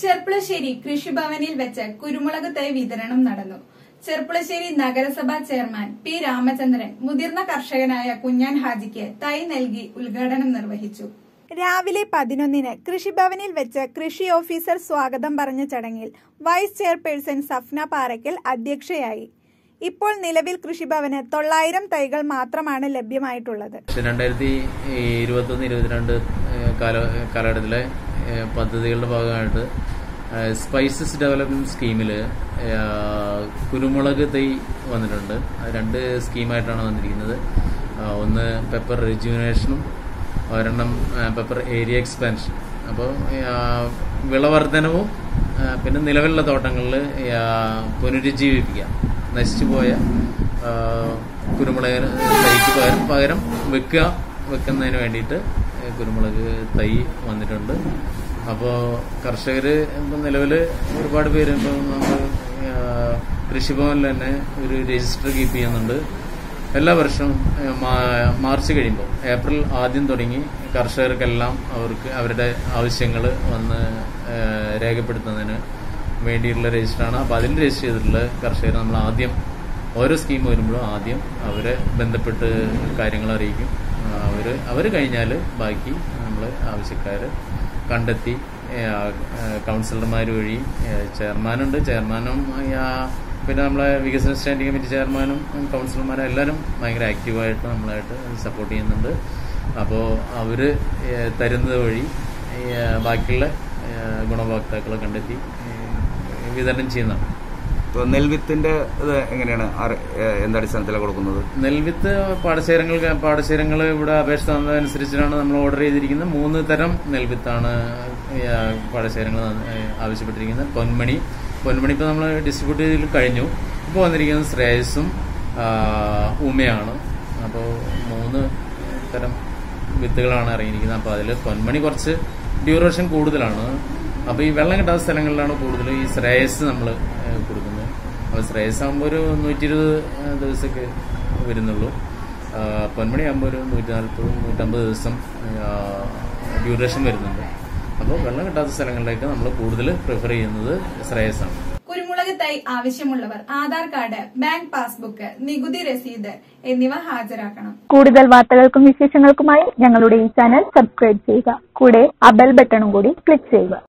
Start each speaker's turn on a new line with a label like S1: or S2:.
S1: ചെർപ്പുളശ്ശേരി കൃഷിഭവനിൽ വെച്ച് കുരുമുളക് തൈ വിതരണം നടന്നു. ചെർപ്പുളശ്ശേരി നഗരസഭാ ചെയർമാൻ പി രാമചന്ദ്രൻ മുതിർന്ന കർഷകനായ കുഞ്ഞാൻ ഹാജിക്ക് തൈ നൽകി ഉദ്ഘാടനം നിർവഹിച്ചു. രാവിലെ പതിനൊന്നിന് കൃഷിഭവനിൽ വെച്ച് കൃഷി ഓഫീസർ സ്വാഗതം പറഞ്ഞ ചടങ്ങിൽ വൈസ് ചെയർപേഴ്സൺ സഫ്ന പാറയ്ക്കൽ അധ്യക്ഷയായി. ഇപ്പോൾ നിലവിൽ കൃഷിഭവന് തൊള്ളായിരം തൈകൾ മാത്രമാണ് ലഭ്യമായിട്ടുള്ളത്.
S2: രണ്ടായിരത്തി ഇരുപത്തൊന്ന് ഇരുപത്തിരണ്ട് കാലഘട്ടത്തിലെ പദ്ധതികളുടെ ഭാഗമായിട്ട് സ്പൈസസ് ഡെവലപ്മെന്റ് സ്കീമിൽ കുരുമുളക് തൈ വന്നിട്ടുണ്ട്. രണ്ട് സ്കീമായിട്ടാണ് വന്നിരിക്കുന്നത്. ഒന്ന് പെപ്പർ റിജ്യൂനേഷനും ഒരെണ്ണം പെപ്പർ ഏരിയ എക്സ്പാൻഷൻ അപ്പോൾ വിളവർദ്ധനവും പിന്നെ നിലവിലുള്ള തോട്ടങ്ങളിൽ പുനരുജ്ജീവിപ്പിക്കുക നശിച്ചു പോയ കുരുമുളക് തൈക്ക് പകരം പകരം വെക്കുക വെക്കുന്നതിന് വേണ്ടിയിട്ട് കുരുമുളക് തൈ വന്നിട്ടുണ്ട്. അപ്പോൾ കർഷകർ ഇപ്പം നിലവിൽ ഒരുപാട് പേര് ഇപ്പം നമ്മൾ കൃഷിഭവനിൽ തന്നെ ഒരു രജിസ്റ്റർ കീപ്പ് ചെയ്യുന്നുണ്ട്. എല്ലാ വർഷവും മാർച്ച് കഴിയുമ്പോൾ ഏപ്രിൽ ആദ്യം തുടങ്ങി കർഷകർക്കെല്ലാം അവർക്ക് അവരുടെ ആവശ്യങ്ങൾ വന്ന് രേഖപ്പെടുത്തുന്നതിന് വേണ്ടിയിട്ടുള്ള രജിസ്റ്ററാണ്. അപ്പോൾ അതിൽ രജിസ്റ്റർ ചെയ്തിട്ടുള്ള കർഷകർ നമ്മൾ ആദ്യം ഓരോ സ്കീം വരുമ്പോഴും ആദ്യം അവരെ ബന്ധപ്പെട്ട് കാര്യങ്ങൾ അറിയിക്കും. അവർ അവർ കഴിഞ്ഞാൽ ബാക്കി നമ്മൾ ആവശ്യക്കാർ കണ്ടെത്തി കൗൺസിലർമാർ വഴി ചെയർമാനുണ്ട്. ചെയർമാനും പിന്നെ നമ്മളെ വികസന സ്റ്റാൻഡിംഗ് കമ്മിറ്റി ചെയർമാനും കൗൺസിലർമാരും എല്ലാവരും ഭയങ്കര ആക്റ്റീവായിട്ട് നമ്മളായിട്ട് സപ്പോർട്ട് ചെയ്യുന്നുണ്ട്. അപ്പോൾ അവർ തരുന്നത് വഴി ബാക്കിയുള്ള ഗുണഭോക്താക്കളെ കണ്ടെത്തി വിതരണം ചെയ്യുന്നതാണ്.
S3: നെൽവിത്തിന്റെ ഇത് എങ്ങനെയാണ്? എന്ത് അടിസ്ഥാനത്തിലാണ് കൊടുക്കുന്നത്?
S2: നെൽവിത്ത് പാടശേഖരങ്ങൾ പാടശേഖരങ്ങൾ ഇവിടെ അപേക്ഷ തന്നതനുസരിച്ചാണ് നമ്മൾ ഓർഡർ ചെയ്തിരിക്കുന്നത്. മൂന്ന് തരം നെൽവിത്താണ് പാടശേഖരങ്ങൾ ആവശ്യപ്പെട്ടിരിക്കുന്നത്. പൊന്മണി. പൊന്മണി ഇപ്പോൾ നമ്മൾ ഡിസ്ട്രിബ്യൂട്ട് ചെയ്തിൽ കഴിഞ്ഞു. ഇപ്പോൾ വന്നിരിക്കുന്നത് ശ്രേയസും ഉമയാണ്. അപ്പോൾ മൂന്ന് തരം വിത്തുകളാണ് ഇറങ്ങിയിരിക്കുന്നത്. അപ്പോൾ അതിൽ പൊന്മണി കുറച്ച് ഡ്യൂറേഷൻ കൂടുതലാണ്. അപ്പോൾ ഈ വെള്ളം കിട്ടാത്ത സ്ഥലങ്ങളിലാണ് കൂടുതൽ ഈ ശ്രേയസ് നമ്മൾ അപ്പോൾ ശ്രേയസ് ആകുമ്പോൾ ഒരു നൂറ്റി ഇരുപത് ദിവസമൊക്കെ വരുന്നുള്ളൂ. പൊന്മണി ആകുമ്പോൾ ഒരു നൂറ്റി നാൽപ്പത് നൂറ്റമ്പത് ദിവസം ഡ്യൂറേഷൻ വരുന്നുണ്ട്. അപ്പോൾ വെള്ളം കിട്ടാത്ത സ്ഥലങ്ങളിലേക്ക് നമ്മൾ കൂടുതൽ പ്രിഫർ ചെയ്യുന്നത് ശ്രേയസാണ്
S1: കുരുമുളക് തൈ ആവശ്യമുള്ളവർ ആധാർ കാർഡ് ബാങ്ക് പാസ്ബുക്ക് നികുതി രസീത് എന്നിവ ഹാജരാക്കണം.
S4: കൂടുതൽ വാർത്തകൾക്കും വിശേഷങ്ങൾക്കുമായി ഞങ്ങളുടെ ഈ ചാനൽ സബ്സ്ക്രൈബ് ചെയ്യുക. കൂടെ അബൽ ബെൽ ബട്ടണും കൂടി ക്ലിക്ക് ചെയ്യുക.